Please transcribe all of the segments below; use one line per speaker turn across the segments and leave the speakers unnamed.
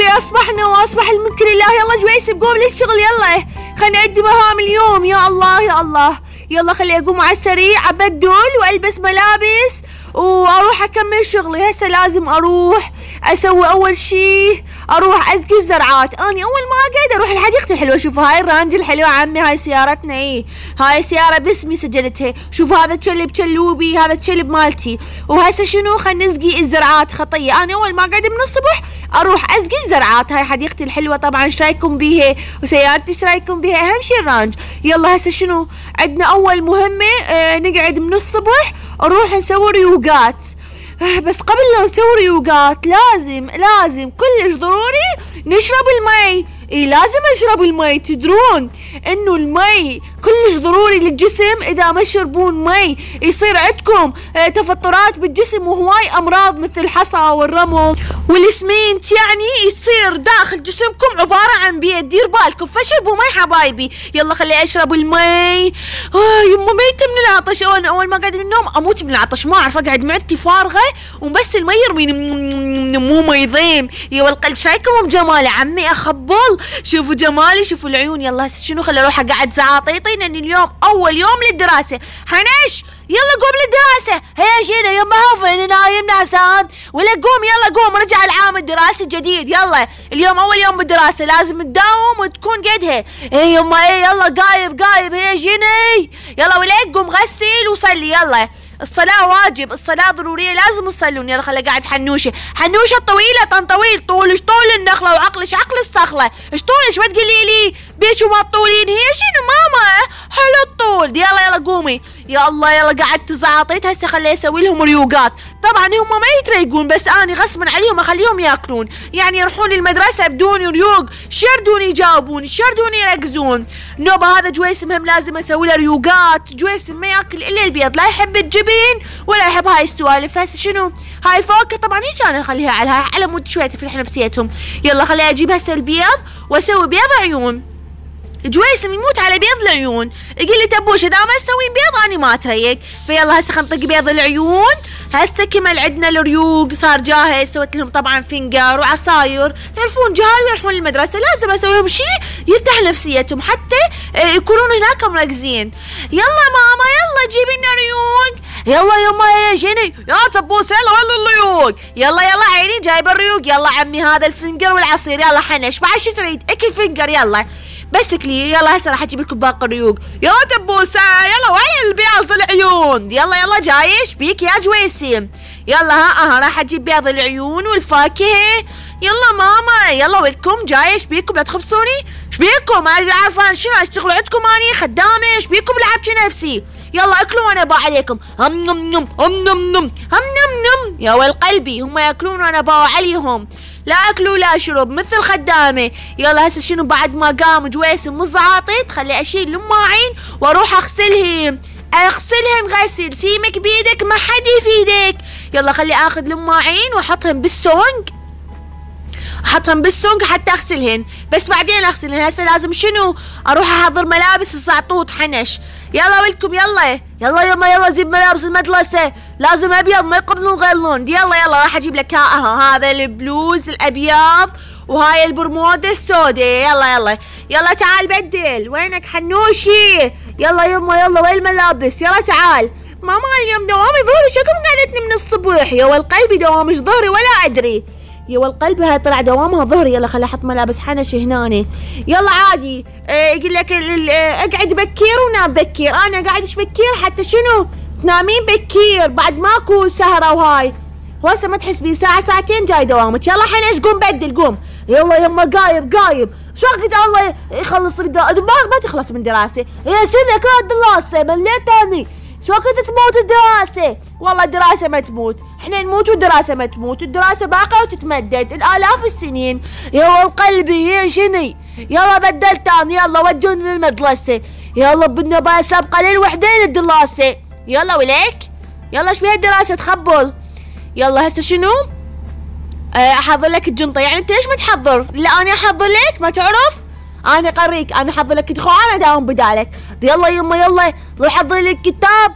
ربي أصبحنا وأصبح الملك لله يلا جويسم قوم للشغل يلا. خلينا نأدي مهام اليوم. يا الله يا الله. يلا خلي أقوم على السريع. ابدل وألبس ملابس. وأروح أكمل شغلي. هسه لازم أروح أسوي أول شي أروح اسقي الزرعات. أني أول ما أقعد أروح الحديقه الحلوة. شوفوا هاي ال Range الحلوة عمي هاي سيارتنا إيه هاي سيارة باسمي سجلتها. شوفوا هذا تشلب تشلوبي هذا تشلب مالتي. وهسه شنو؟ خلينا نسقي الزرعات. خطيه أنا أول ما أقعد من الصبح أروح اسقي الزرعات. هاي حديقتي الحلوة طبعا إيش رأيكم بيها؟ وسيارتي إيش رأيكم بيها؟ أهم شي ال Range. يلا هسه شنو؟ عندنا أول مهمة آه نقعد من الصبح نروح نسوي ريوقات آه، بس قبل لا نسوي ريوقات لازم لازم كلش ضروري نشرب المي. اي لازم أشرب المي تدرون إنه المي كلش ضروري للجسم إذا ما تشربون مي. يصير عندكم آه، تفطرات بالجسم وهواي أمراض مثل الحصى والرمل والسمنت يعني يصير داخل جسمكم عبارة عن بيت دير بالكم. فشربوا مي حبايبي. يلا خلي أشرب المي. آه يما ميتة من العطش. أنا أول ما قاعد من النوم أموت من العطش. ما أعرف أقعد معدتي فارغة وبس المي يرويني مو ميضيم يا والقلب شرايكم بجمالي عمي أخبل. شوفوا جمالي شوفوا العيون. يلا شنو خلي أروح أقعد زعاطيطي. لأن اليوم أول يوم للدراسة. حنش يلا قوم للدراسة. هيا شينا يما هوفن نايم نعسان ولا قوم يلا قوم رجع العام الدراسي الجديد يلا اليوم أول يوم بالدراسة. لازم تداوم وتكون قدها. إيه يما إيه يلا قايب قايب هيا جيني. يلا وليك قوم غسل وصلي يلا. الصلاة واجب الصلاة ضرورية لازم تصلون. يلا خلي قاعد حنوشة. حنوشة طويلة طن طويل طولش طول النخلة وعقلش عقل الصخلة إيش طولش ما تقولي لي بيش وما تطولين هي شنو ماما؟ حلو الطول. يلا يلا قومي. يا الله يلا قعدت زعاطيت هسه خليه أسوي لهم ريوقات. طبعا هم ما يتريقون بس اني غصبا عليهم أخليهم يأكلون. يعني يروحون المدرسة بدون ريوق شردون يجاوبون شردون يركزون. نوبة هذا جويسم هم لازم أسوي له ريوقات. جويسم ما يأكل إلا البيض لا يحب الجبين ولا يحب هاي السوالف. هسه شنو؟ هاي الفواكه طبعا هيك أنا أخليها على على مود شوية تفرح نفسيتهم. يلا خليها أجيب هسه البيض وأسوي بيض عيون. جويسم يموت على بيض العيون. يقول لي تبوش اذا ما تسوين بيض اني ما أتريق. فيلا هسه خلينا نطق بيض العيون. هسه كمل عندنا الريوق. صار جاهز. سويت لهم طبعا فنجر وعصاير. تعرفون جهال يروحون المدرسة. لازم أسوي لهم شيء يرتاح نفسيتهم. حتى آه، يكونون هناك مركزين. يلا ماما يلا جيبي لنا ريوق. يلا يما يا جيني. يا تبوش يلا وين الريوق؟ يلا يلا عيني جايب الريوق. يلا عمي هذا الفنجر والعصير. يلا حنش بعد؟ شو تريد؟ أكل فنجر يلا. بس كلي يلا هسه راح أجيب لكم باقي الريوق يا تبوسة يلا وين البياض العيون؟ يلا يلا جايش بيك يا جويسي. يلا ها ها راح أجيب بياض العيون والفاكهة. يلا ماما يلا ويلكم جايش بيكم لا تخبصوني. إيش بيكم؟ أنا عارفه شنو اشتغل عندكم أني؟ خدامة إيش بيكم؟ لعبتي نفسي. يلا أكلوا وأنا باع عليكم. هم نم نم هم نم نم هم نم نم. يا ويل قلبي هم يأكلون وأنا باع عليهم. لا أكل ولا اشرب مثل خدامة. يلا هسه شنو بعد ما قام جويسم مزعاطط خلي أشيل الماعين وأروح أغسلهم. اغسلهن غسل سيمك بيدك ما حد يفيدك. يلا خلي آخذ الماعين وأحطهم بالسونج. أحطهم بالسونج حتى اغسلهن بس بعدين اغسلهن هسه لازم شنو؟ أروح أحضر ملابس الزعطوط حنش. يلا ولكم يلا. يلا يما يلا زيب ملابس المدرسة. لازم أبيض ما يقبلون غير لون. يلا يلا راح أجيب لك ها هذا البلوز الأبيض وهاي البرمودة السوداء. يلا يلا. يلا تعال بدل. وينك حنوشي؟ يلا يما يلا. وين الملابس؟ يلا تعال. ماما اليوم دوامي ظهري شكل قعدتني من الصبح. يا والقلبي دوامش ظهري؟ ولا أدري. يا والقلب هاي طلع دوامها ظهري يلا خلي أحط ملابس حنش هناني. يلا عادي. آه يقول لك آه اقعد بكير ونام بكير. أنا قاعدش بكير؟ حتى شنو؟ تنامين بكير بعد ماكو سهرة وهاي. وهسه ما تحس بي ساعة ساعتين جاي دوامك. يلا حنش قوم بدل قوم. يلا يما قايب قايب. شو وقت الله يخلص الدراسة ما تخلص من دراسة. يا سنة كانت دراسة مليت اني شو وقت تموت الدراسة؟ والله الدراسة ما تموت. إحنا نموت والدراسة ما تموت. الدراسة باقية وتتمدد. الآلاف السنين. يا والقلبي يا شني يلا بدلت أنا يلا ودوني للمدرسة. يلا بقى سابقة للوحدين الدراسة. يلا وليك. يلا إيش بيها الدراسة تخبل؟ يلا هسه شنو؟ آه، أحضر لك الجنطة. يعني أنت ليش ما تحضر؟ لا أنا أحضر لك. ما تعرف؟ أنا اقريك أنا احضر لك ادخل أنا داوم بدالك. يلا يما يلا. روح حضر لك كتاب.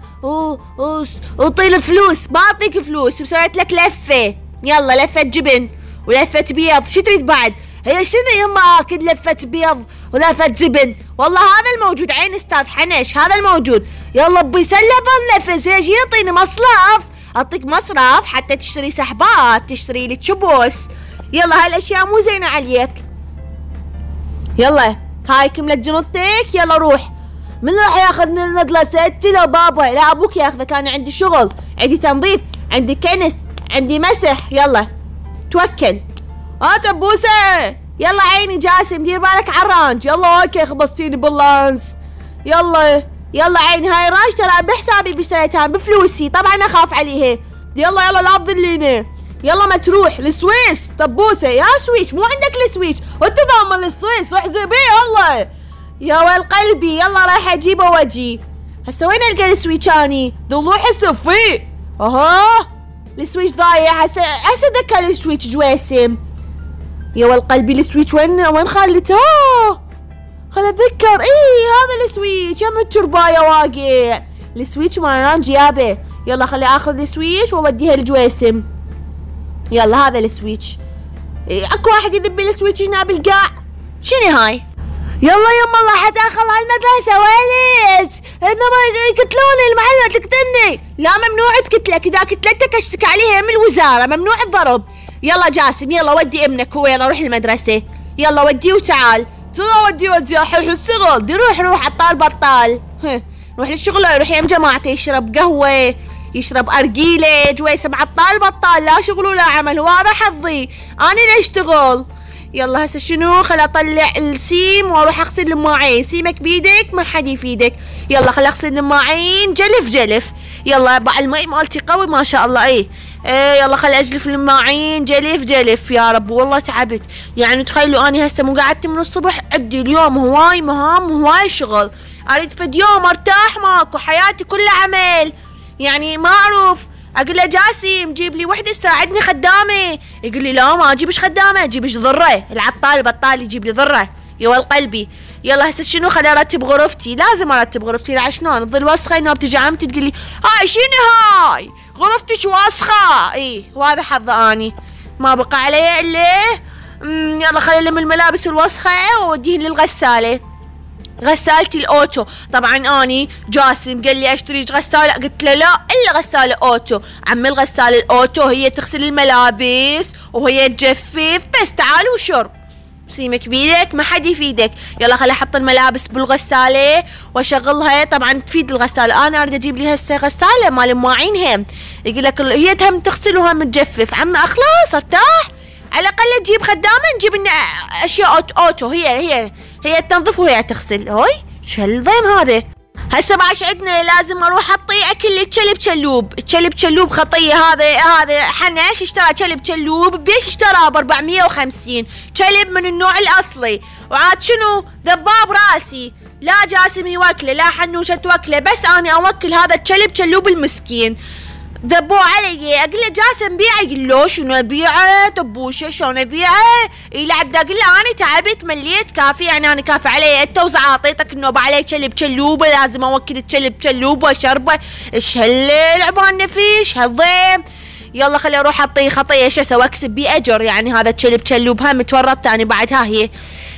وطيل فلوس ما أعطيك فلوس وسويت لك لفة. يلا لفة جبن ولفة بيض. شو تريد بعد؟ هي شنو يما كل لفة بيض ولفة جبن؟ والله هذا الموجود. عين أستاذ حنش هذا الموجود. يلا أبوي سلب النفس هي يعطيني مصرف أعطيك مصرف حتى تشتري سحبات تشتري لي تشبوس يلا هالاشياء مو زينة عليك. يلا هاي كملت جنطتك يلا روح. من راح ياخذ النضله ستي لو بابا لا أبوك ياخذه كان عندي شغل عندي تنظيف عندي كنس عندي مسح. يلا توكل. هات بوسه يلا عيني جاسم دير بالك عرانج يلا أوكي خبصتيني باللانس. يلا يلا عيني هاي رانج ترى بحسابي بشتريتها بفلوسي طبعا أخاف عليها. يلا يلا لا تضليني يلا ما تروح السويس. طبوسه يا سويش مو عندك السويش وانت ضامن السويس احزبي يلا. يا ويل قلبي يلا رايح اجيبه واجي هسه وين ألقى السويتش أني؟ ضلوح الصفي. أها السويتش ضايع. هسه هسه ذكر السويتش جويسم. يا ويل قلبي السويتش وين وين خلته؟ خل أتذكر. اي هذا السويتش. يم التربايه واقع. السويتش مال جيابه. يلا خلي آخذ السويتش وأوديها لجويسم. يلا هذا السويتش. إيه أكو واحد يذبي السويتش هنا بالقاع. شنو هاي؟ يلا يما راح ادخل على المدرسة. وليش؟ انما يقتلوني المعلمة تقتلني. لا ممنوع تقتلك. إذا قتلتك اشتكي عليها من الوزارة. ممنوع الضرب. يلا جاسم يلا ودي ابنك هو يلا روح المدرسة. يلا وديه وتعال. ترى ودي؟ ودي الحين الشغل. دي روح روح عطال بطال روح للشغل يروح يم جماعته يشرب قهوة. يشرب أرجيلة جويس عطال بطال لا شغل ولا عمل وهذا حظي. أنا اللي أشتغل يلا هسه شنو؟ خل أطلع السيم وأروح أغسل الماعين سيمك بيدك؟ ما حد يفيدك. يلا خل أغسل الماعين جلف جلف. يلا بع الماء مالتي قوي ما شاء الله. اي إيه يلا خل أجلف الماعين جلف جلف. يا رب والله تعبت. يعني تخيلوا اني هسه مو قعدت من الصبح عندي اليوم هواي مهام وهواي شغل. أريد فد يوم أرتاح ماكو حياتي كلها عمل. يعني ما اعرف أقول له جاسم جيب لي وحدة تساعدني خدامة. يقول لي لا ما أجيبش خدامة اجيبش ضره العطال بطال يجيب لي ضره يا قلبي. يلا هسه شنو؟ خلي أرتب غرفتي. لازم أرتب غرفتي. لا شلون؟ تظل وسخه نوب تجي عمتي تقول لي هاي شنو هاي؟ غرفتك وسخه إي وهذا حظ أني. ما بقى علي إلا يلا خلي ألم الملابس الوسخه وأوديهن للغسالة. غسالتي الأوتو. طبعا أني جاسم قال لي أشتري غسالة. قلت له لا إلا غسالة أوتو. عمي الغسالة الأوتو هي تغسل الملابس وهي تجفف. بس تعال وشرب. سيمك بيدك ما حد يفيدك. يلا خلي أحط الملابس بالغسالة وأشغلها. طبعا تفيد الغسالة. أنا أريد أجيب لي هسه غسالة مال المواعين هم يقول لك هي هم تغسل وهم تجفف. عمي اخلص أرتاح. على الأقل تجيب خدامة نجيب لنا أشياء أوتو. هي هي هي تنظف وهي تغسل. هوي شو الضيم هذا؟ هسه باش عندنا لازم أروح اعطي اكل للكلب كلوب. الكلب كلوب خطية هذا هذا. حنش اشترى كلب كلوب؟ بيش اشتراه ب 450 كلب من النوع الأصلي. وعاد شنو؟ ذباب راسي. لا جاسم يوكله لا حنوشة توكله. بس أنا أوكل هذا الكلب كلوب المسكين. دبوا علي أقول له جاسم بيعه يقول له شنو أبيعه؟ تبوشه شلون أبيعه؟ اي لعد أقول له أنا تعبت مليت كافي يعني أنا كافي علي أنت أعطيتك النوبه علي كلب كلوبه لازم أوكل الكلب كلوبه واشربه إيش هاللعبان نفيش؟ هالضيم يلا خلي أروح أعطيه خطية شو أسوي؟ أكسب بيه أجر يعني هذا الكلب كلوب هم تورطت يعني بعد ها هي.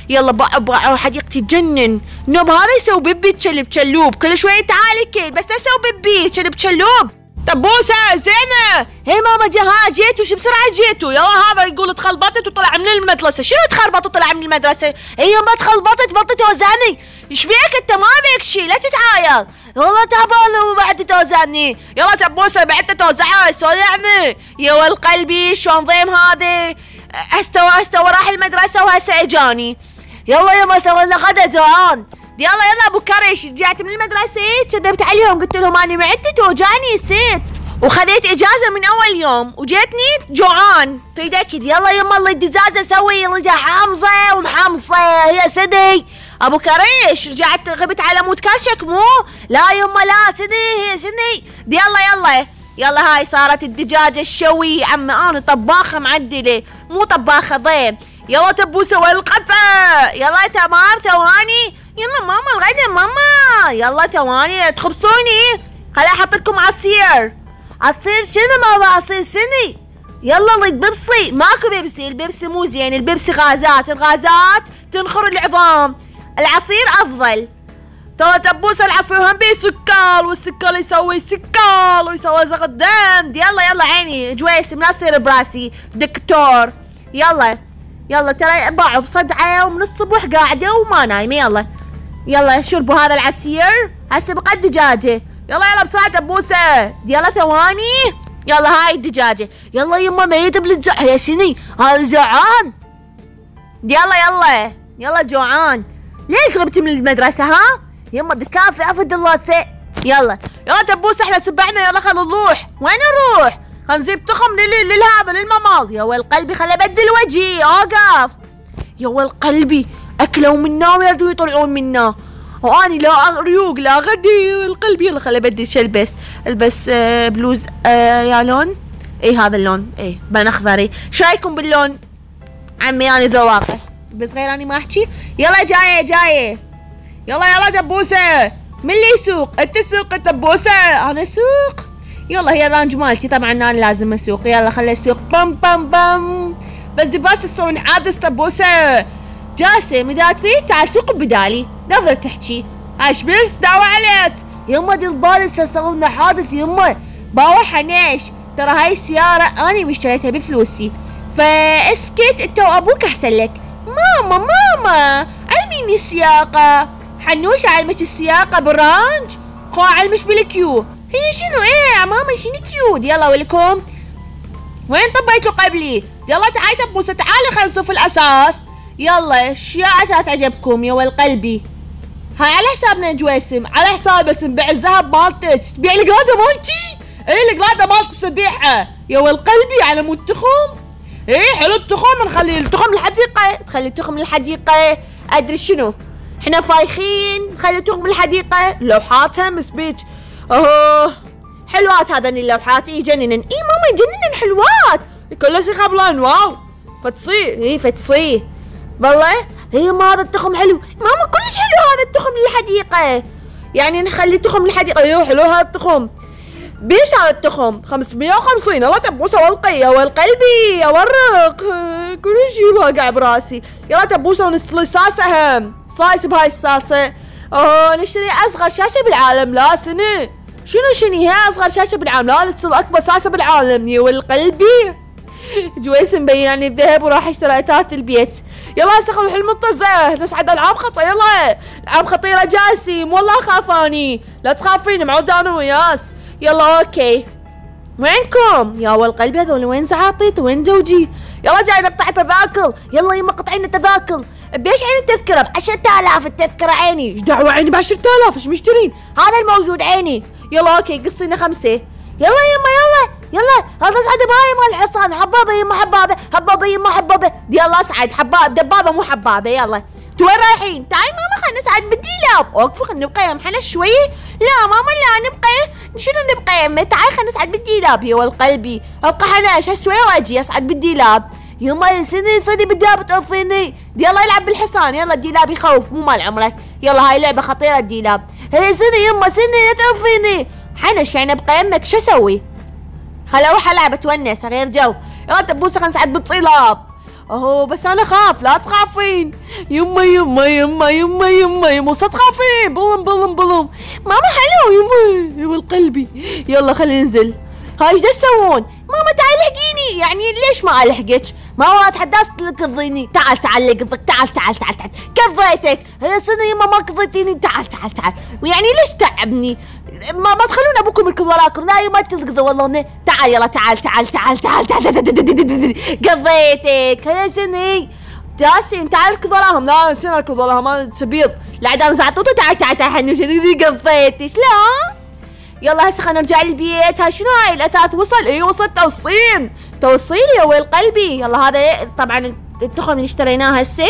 يلا أبغى أروح حديقتي تجنن نوب هذا يسوي بيبي كلب كلوب كل شوي تعالي كل بس أسوي بيبي كلب كلوب طبوسة زينة. هي ماما جا جيتوا شو بسرعة جيتوا يلا هذا يقول تخلبطت وطلع من المدرسة. شنو تخربط وطلع من المدرسة؟ هي ما تخلبطت بطت توزعني إيش بيك أنت؟ ما بيك شي لا تتعايل. والله تعبان وبعد توزعني يلا تبوسة بعد توزعها سوري يعني يا ول قلبي شلون ضيم هذه استوى استوى راح المدرسة وهسه إجاني. يلا يما سوى لنا غدا جوعان. يلا يلا أبو كرش رجعت من المدرسة كذبت عليهم قلت لهم اني معدتي توجعني الست وخذيت إجازة من أول يوم وجيتني جوعان. تريد أكيد يلا يما الله الدزازة سوي يلا حامصة ومحمصة هي سدي أبو كريش رجعت غبت على مود كرشك مو؟ لا يما لا سدي هي سدي يلا يلا. يلا هاي صارت الدجاجة الشوي. عمي أنا طباخة معدلة مو طباخة ضيم يلا تبوشة سوي القطع يلا تمام ثواني. يلا ماما الغدا ماما. يلا ثواني تخبصوني. خلي أحط لكم عصير. عصير شنو ماما عصير شنو؟ يلا ضد بيبسي. ماكو بيبسي البيبسي مو زين البيبسي غازات. الغازات تنخر العظام. العصير أفضل. ترى تبوس العصير هم بيه سكر والسكر يسوي سكر ويسوي زغط دم. يلا يلا عيني. جويس ما يصير براسي. دكتور. يلا يلا ترى باعوا بصدعة ومن الصبح قاعدة وما نايمة. يلا. يلا شربوا هذا العصير هسه بقى الدجاجه يلا يلا بسرعة تبوسه يلا ثواني. يلا هاي الدجاجة. يلا يما ما يدب يا شني هذا جوعان. يلا يلا يلا جوعان. ليش غبتي من المدرسة ها؟ يما ذكاء في عفد الله سي يلا. يلا تبوس إحنا سبعنا يلا خلينا نروح. وين نروح؟ نجيب تخم لل للهذا للمماض. يا ول قلبي خلي أبدل وجهي. أوقف. يا ول قلبي أكلوا منا ويردوا يطلعون منا. واني لا ريوق لا غدي القلب يلا خلي أبدل ألبس. ألبس آه بلوز آه يا لون؟ اي هذا اللون؟ اي بن أخضري. شايكم باللون؟ عمي أنا ذواقة. بس غير اني ما أحكي. يلا جاية جاية. يلا يلا دبوسة. من اللي يسوق؟ أنت تسوق دبوسه أنا أسوق. يلا هي الرانج مالتي. طبعا أنا لازم أسوق. يلا خلي أسوق. بم بم بم. بس دباس تسوون عادس دبوسة. جاسم إذا تريد تعال سوق بدالي تظل تحكي. إيش بس؟ دعوة عليك. يما دي البارس سووا حادث يما. باوع حنيش ترى هاي السيارة أني مشتريتها بفلوسي. فاسكت أنت وأبوك أحسن لك. ماما ماما علميني السياقة حنوش علمك السياقة بال Range؟ خو علمش بالكيو. هي شنو؟ إيه ماما شنو cute يلا ولكم. وين طبيتوا قبلي؟ يلا تعالي تبوسة تعالي خلينا نصف الأساس. يلا اشياء تعجبكم يا ول قلبي؟ هاي على حسابنا جويسم على حساب بس نبيع الذهب مالتك. تبيع القلاده مالتي؟ اي القلاده مالتي سبيحه يا ول قلبي على مود تخم اي حلو التخم نخلي التخم الحديقه تخلي التخم الحديقه أدري شنو؟ إحنا فايخين نخلي التخم الحديقه لوحاتها مسبيج أوه حلوات هذا اللوحات. يجنن اي ماما يجنن حلوات. كلها سيخه بلان واو فتصي اي فتصي والله هي ما هذا التخم حلو؟ ماما كلش حلو هذا التخم للحديقة. يعني نخلي تخم الحديقة أيوه حلو هذا التخم. بيش هذا التخم؟ 550 الله تبوسه والقية والقلبي. اورق كل شيء واقع براسي. يلا تبوسه ونستلي ساسة هم سلايس بهاي الساسة أوه نشتري أصغر شاشة بالعالم. لا سنة. شنو شنو هي أصغر شاشة بالعالم؟ لا نشتري أكبر ساسة بالعالم. يا والقلبي. جويس مبيني الذهب وراح اشتري اثاث البيت. يلا هسه خلوا حلم الطزة نصعد العاب خطيرة. يلا. العاب خطيرة. جاسم والله خافاني. لا تخافين. معود أنا وياس. يلا okay. وينكم؟ يا ول قلبي هذول وين زعاطيت وين جوجي؟ يلا جاي نقطع تذاكر. يلا يما قطعين التذاكر. بيش عين التذكرة ب 10000 التذكرة عيني. إيش دعوة عيني ب 10000 إيش مشترين؟ هذا الموجود عيني. يلا okay. قصينا خمسة. يلا يما يلا هذا اسعد باي مال الحصان. حبابه يما حبابه حبابه يما حبابه يلا اسعد حباب دبابة مو حبابة يلا. تو وين رايحين؟ تعال ماما خلينا نسعد بالديلاب اوقفوا خلينا نبقى يمحنا شوي. لا ماما لا نبقى. شنو نبقى يمه تعال خلينا نسعد بالديلاب يا والقلبي. أبقى حناش هسوي واجي اسعد بالديلاب يما سني صدي بالديلاب توفيني يلا يلعب بالحصان. يلا الديلاب يخوف مو مال عمرك. يلا هاي لعبة خطيرة الديلاب هي سني يما سني لا توفيني. حنش يعني ابقى يمك شو أسوي؟ خل أروح ألعب أتونس أغير جو. يا تبوسه خلنا نسعد بالطلاب اهو بس أنا خاف لا تخافين. يما يما يما يما يما يما تخافين بلم بلم بلم ماما حلو يما يما قلبي يلا خلينا ننزل. هاي إيش تسوون؟ ماما تعال لحقيني يعني ليش ما ألحقك؟ ما اتحداست تقضيني تعال تعال لقضك. تعال تعال تعال تعال. قضيتك سنة يما ما قضيتيني. تعال تعال تعال. ويعني ليش تعبني؟ ما ما تخلون ابوكم يركض وراكم لا ما تقضوا والله تعال يلا تعال تعال تعال تعال تعال قضيتك يا شني جاسم تعال اركض وراهم لا نسينا اركض وراهم ما تبيض لا عاد أنا زعطوته تعال تعال تعال حنوش قضيتش لا يلا هسه خلينا نرجع البيت هاي شنو هاي الاثاث وصل اي وصل توصيل توصيل يا ويل قلبي يلا هذا طبعا التخم اللي اشتريناه هسه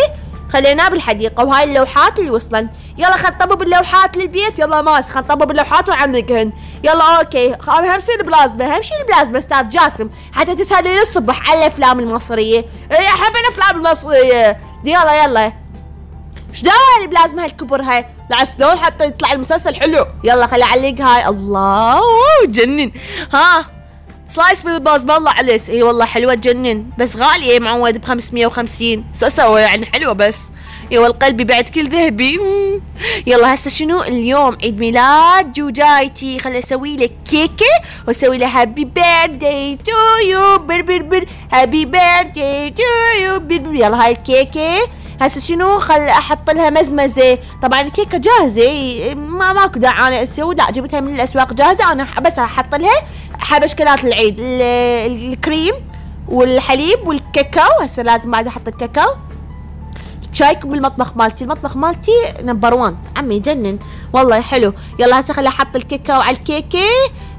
خليناه بالحديقة وهاي اللوحات اللي وصلن. يلا خل نطبب اللوحات للبيت. يلا ماس خل نطبب اللوحات ونعلقهن يلا okay. أنا البلازما هم شيء البلازما أستاذ جاسم. حتى تسهلي للصبح على الأفلام المصرية. اي احب الأفلام المصرية. يلا يلا. إيش دعوه البلازما هالكبر هاي؟ شلون حتى يطلع المسلسل حلو؟ يلا خلي أعلق هاي. الله جنن. ها. سلايس بالباز ما الله عليك. إي والله حلوة تجنن. بس غالية معود ب 550 شو أسوي يعني حلوة بس. يا والقلبي بعد كل ذهبي. يلا هسه شنو؟ اليوم عيد ميلاد جوجايتي. خلي أسوي لك كيكة وأسوي لها happy birthday to you بر بر بر. happy birthday to you بر بر. يلا هاي الكيكة. هسه شنو؟ خل أحط لها مزمزة. طبعا الكيكه جاهزة. ما ماكو داعي أنا أسوي. لا جبتها من الأسواق جاهزة. أنا بس راح أحط لها حبشكلات العيد. ال- الكريم والحليب والكاكاو. هسه لازم بعد أحط الكاكاو. شايكم بالمطبخ مالتي. المطبخ مالتي number 1 عمي جنن. والله حلو. يلا هسه خلي أحط الكيكه على الكيكة.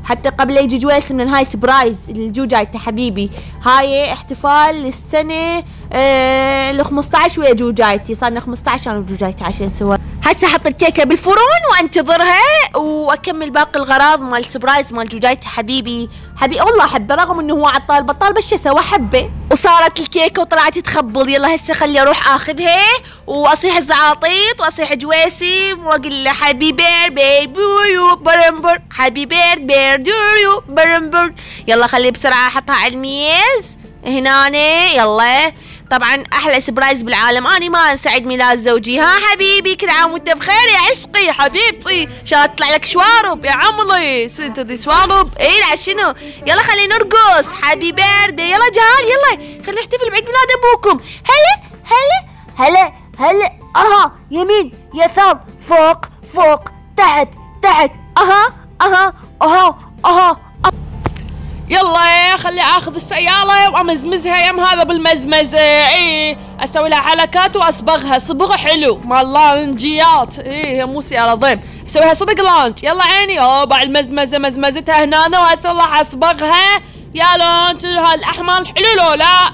حتى قبل يجي جويس من هاي surprise. الجوجايته حبيبي. هاي احتفال للسنة ال 15 ويا جوجايتي. صار لنا 15 أنا وجوجايتي عشان سوا. هسه أحط الكيكة بالفرن وأنتظرها وأكمل باقي الغراض مال surprise مال جوجايتي حبيبي. حبيبي والله أحبه رغم إنه هو عطال بطال بس شو أسوي أحبه. وصارت الكيكة وطلعت تخبل. يلا هسه خلي أروح آخذها وأصيح الزعاطيط وأصيح جويسي وأقول له حبي بير بيبي يو برمبر حبي بير بير دوريو برمبر يلا خلي بسرعة أحطها على الميز. هنا يلا. طبعا أحلى surprise بالعالم. أنا ما انسى عيد ميلاد زوجي. ها حبيبي كل عام وأنت بخير يا عشقي. حبيبتي شات تطلع لك شوارب يا عمري ست دي شوارب؟ اي لا شنو؟ يلا خلينا نرقص. حبي بيردي يلا جهال يلا. خلينا نحتفل بعيد ميلاد أبوكم. هلا هلا هلا هلا. أها يمين يسار فوق فوق تحت تحت. أها أها أها أها.
يلا خلي آخذ السيارة وأمزمزها يم هذا بالمزمزة. إي أسوي لها حلقات وأصبغها. صبغ حلو. مال لانجيات إي هي مو سيارة ضيم. أسويها صدق لانج يلا عيني. أوه بعد المزمزة مزمزتها هنا واسوي أصبغها يا لون الاحمر حلو لو لا.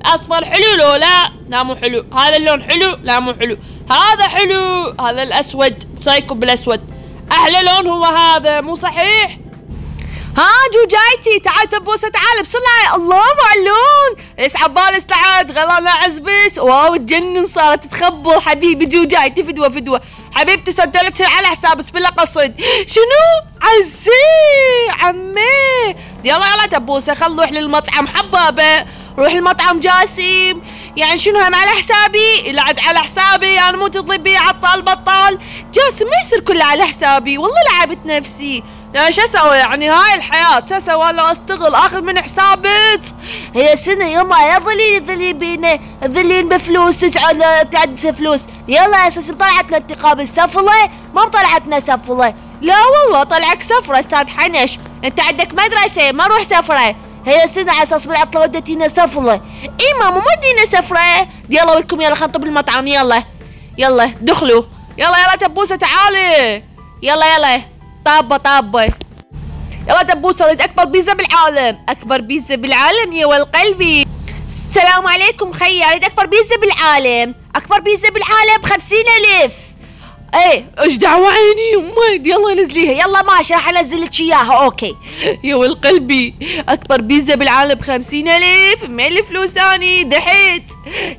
الأصفر حلو لو لا. لا مو حلو. هذا اللون حلو؟ لا مو حلو. هذا حلو. هذا الأسود. سايكو بالأسود. أحلى لون هو هذا. مو صحيح؟
ها جوجايتي تعال تبوسة تعال بسرعة الله معلون. إيش عبالك تعال غلا عزبس واو تجنن صارت تخبل حبيبي جوجايتي فدوة فدوة. حبيبتي سجلت على حسابك بلا قصد شنو؟ عزي عمي. يلا يلا تبوسة خل نروح للمطعم. حبابة روح المطعم جاسم. يعني شنو هم على حسابي؟ لا عاد على حسابي أنا مو تطلبي عطال بطال. جاسم ما يصير كله على حسابي. والله لعبت نفسي. يعني شو أسوي؟ يعني هاي الحياة شو أسوي؟ لو اشتغل اخذ من حسابك هي شنو؟ يما يا ظلين ظلين ظلين بفلوسك على تعد فلوس. يلا أساس طلعتنا التقابل سفلة ما طلعتنا سفلة. لا والله طلعك سفرة أستاذ حنش أنت عندك مدرسة ما روح سفرة. هي سنة على أساس بالعطلة ودتينا سفرة اي ماما ما ودينا سفرة. يلا ولكم يلا خلينا نطب المطعم يلا. يلا دخلوا. يلا يلا تبوسة تعالي. يلا يلا. طابة طابة. يلا دبوسة اريد أكبر بيتزا بالعالم. أكبر بيتزا بالعالم يا والقلبي السلام عليكم خيي اريد أكبر بيتزا بالعالم. أكبر بيتزا بالعالم بخمسين ألف. إيه إيش دعوة عيني أمك يلا نزليها يلا ماشي راح أنزل لك إياها أوكي. يا والقلبي أكبر بيتزا بالعالم بخمسين ألف من الفلوس أني؟ دحيت.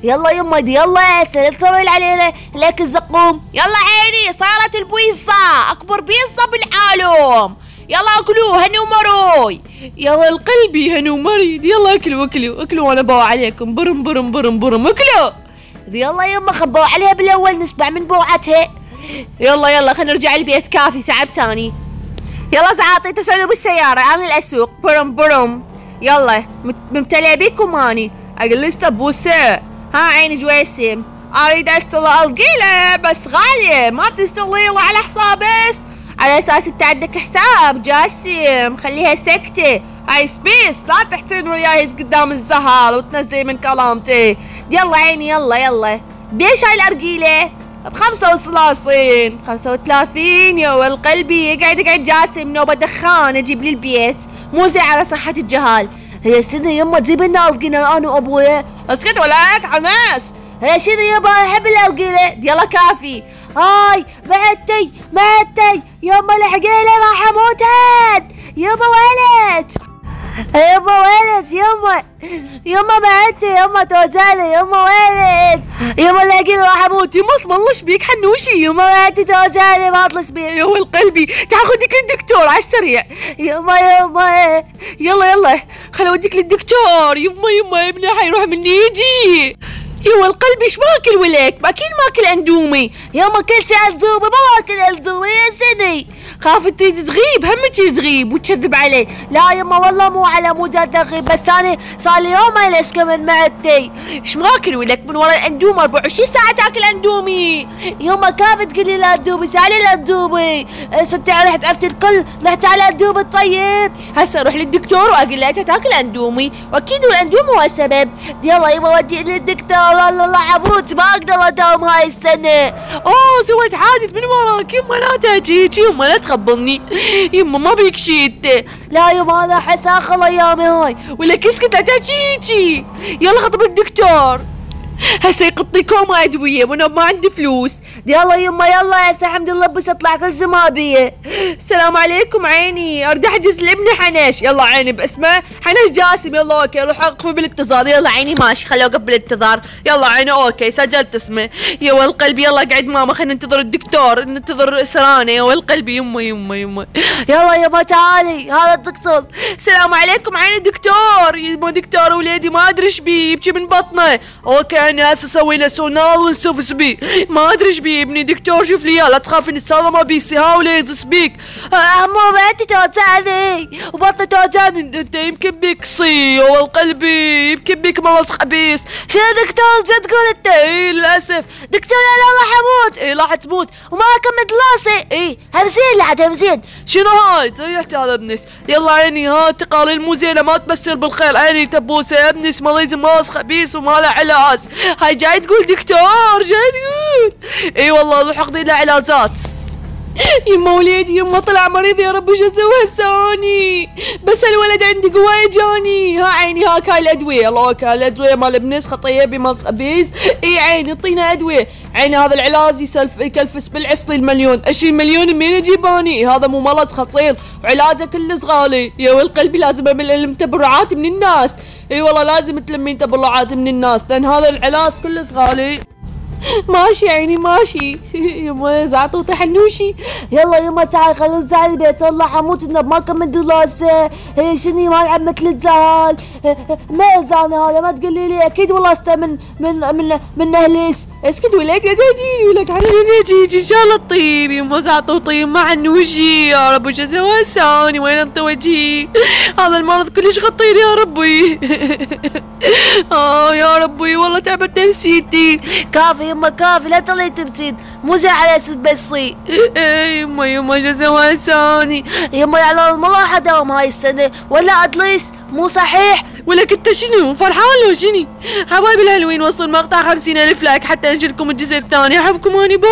يلا يما يلا سنتصل علينا. لك الزقوم. يلا عيني صارت البيتزا أكبر بيتزا بالعالم. يلا اكلوا هنو مروي يلا القلبي هنو مريض يلا أكلوا أكلوا أكلوا وأنا بوع عليكم. برم برم برم برم أكلوا. يلا يما خبوا عليها بالأول نسمع من بوعتها. يلا يلا خلينا نرجع البيت كافي تعبت اني يلا زعاطي تسعدوا بالسيارة عامل الأسوق. برم برم. يلا مت- ممتلئ بيكم أني. أقول بوسة ها عيني جويسم أريد اشتري القيلة بس غالية. ما تشتري على حسابك. على أساس انت عندك حساب جاسم خليها سكتة هاي سبيس لا تحسين وياي قدام الزهر وتنزلي من كلامتي. يلا عيني يلا يلا. بيش هاي الارجيلة بخمسة وثلاثين. خمسة وثلاثين يا والقلبي يقعد يقعد جاسم نوبة دخان أجيب لي البيت. مو زي على صحة الجهال. هي سنة يما تجيب لنا ألقينا أنا وابويا أسكت ولاك حماس. هي شنو يابا أحب الارجيلة يلا كافي. هاي معدتي معدتي يما العقيلة راح اموتن يابا ولد يما وينك يما يما بعدتي يما توجعني يما وينك يما لاقيني راح أموت يما اسم الله شبيك حنوشي. يما بعدتي توجعني ما اطلع بيك
يا ولد قلبي تعال خذك للدكتور على السريع.
يما يما
يلا يلا خل اوديك للدكتور. يما يما ابني حيروح من ايدي ولد قلبي إيش ماكل ولك أكيد ماكل اندومي.
يما كل شيء الزوبة ما ماكل الزوبة يا سني
خافت تغيب همك تغيب وتكذب علي
لا يما والله مو على مود اغيب بس أنا صار لي يومين اسكى من معدتي.
إيش ماكل ولك من ورا الاندومي 24 ساعة تأكل أندومي.
يما كيف تقولي لا تذوبي سألي لا تذوبي ستي رحت عرفت الكل رحت على الذوب الطيب.
هسه أروح للدكتور وأقول لها تأكل أندومي؟ وأكيد الاندومي هو السبب.
يلا يما ودي للدكتور. والله لا عبوت ما أقدر أداوم هاي السنة.
أوه سويت حادث من وراك يما لا تجيك يما لا تخبرني يما ما بيك شيء
لا يما أنا احس اخر أيامي هاي.
ولك اسكت لا تجيكي يلا خطب الدكتور. هسه يقطي كوما ادويه وأنا ما عندي فلوس.
يلا يما يلا هسه الحمد لله بس أطلع كل زمابيه
السلام عليكم عيني. أريد احجز لابني حنش يلا عيني باسمه. حنش جاسم. يلا أوكي. روح اقفوا بالانتظار. يلا عيني ماشي. خليه اوقف بالانتظار. يلا عيني. أوكي سجلت اسمه. يا ولد قلبي يلا قعد ماما. خلينا ننتظر الدكتور. ننتظر سرانه يا ولد قلبي يما يما يما.
يلا يما تعالي. هذا الدكتور.
السلام عليكم عيني دكتور. يما دكتور وليدي ما أدري إيش بيه يبكي من بطنه. أوكي أنا هسه أسوي له سونال ونستفز بيه ما أدري إيش بيه ابني دكتور شوف لي. لا تخاف ان ما بيسي هاولي يزس بيك
عمو بنتي توجعني وبطني توجعني
انت يمكن بيك صي. والقلبي يمكن بيك ملص خبيث
شو دكتور؟ جد تقول أنت؟
اي للأسف.
دكتور أنا راح أموت.
اي راح تموت.
وما أكمل دراسة. اي همزين لحد همزين
شنو هاي؟ ريحت هذا ابنس يلا عيني ها تقاليل مو زينة. ما تبشر بالخير. عيني تبوسة. يا ابنس مريض ملص خبيث وما له علاج. هاي جاي تقول دكتور جاي تقول. إي والله اقضي له علاجات. يما وليدي يما طلع مريض يا رب وش أسوي هسه؟ اني بس الولد عندي قواي جاني ها عيني هاك هاي الأدوية. الله هاي الأدوية مال ابنس خطيه بمال خبيث إي عيني اعطينا أدوية. عيني هذا العلاج يسلف يكلفس بالعصلي المليون. 20 مليون منين أجيب اني هذا مو مرض خطير. وعلاجه كلش غالي يا ولد قلبي لازم اعمل تبرعات من الناس. إي والله لازم تلمين تبرعات من الناس لأن هذا العلاج كلش غالي ماشي عيني ماشي. يما زعطوطي حنوشي
يلا يما تعال خلينا نزعل بيت الله حموت انه ما كمل دراسة شني ما لعب مثل الزعل ما زعلني هذا ما تقولي لي. أكيد والله أستا من من من من نهليس
اسكت ولك لا تجيني ولك على إن شاء الله طيب يما زعطوطي ما عنوشي يا رب وش أسوي؟ ساني وين أنت وجهي؟ هذا المرض كلش خطير يا ربي. آه يا ربي والله تعبت نفسيتي.
كافي يما كافي لا تطلعي تمسين مو زي على أساس بصي
إيه يما يما شو أسوي؟ ثاني
يما على ما راح هاي السنة. ولا أتليس؟ مو صحيح؟
ولك انت شنو؟ فرحان لو شنو حبايبي الحلوين وصلوا المقطع خمسين ألف لايك حتى انشر الجزء الثاني. أحبكم أني باي.